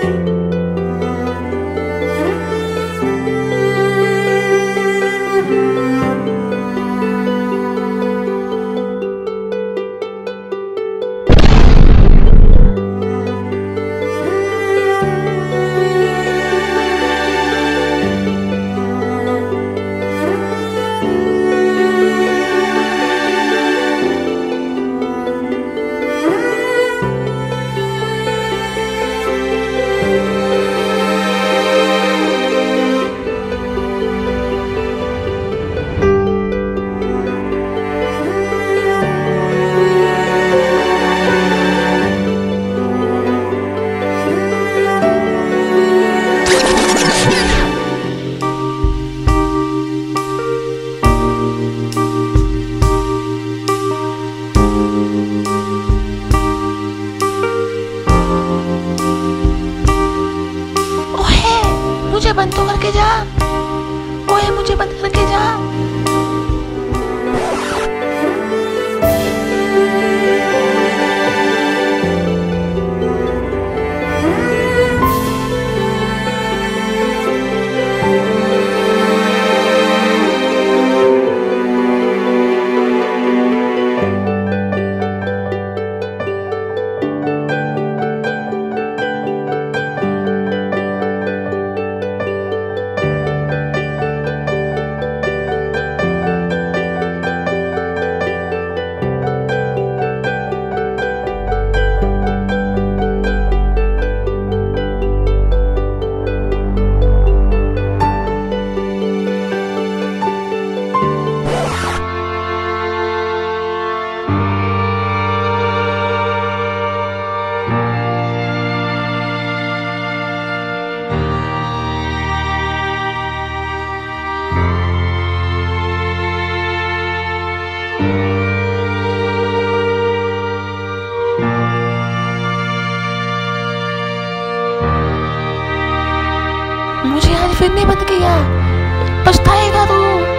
Bye. मुझे बंद तो करके जा। ओए मुझे बंद करके जा। फिर नहीं बंद किया पछताएगा तू।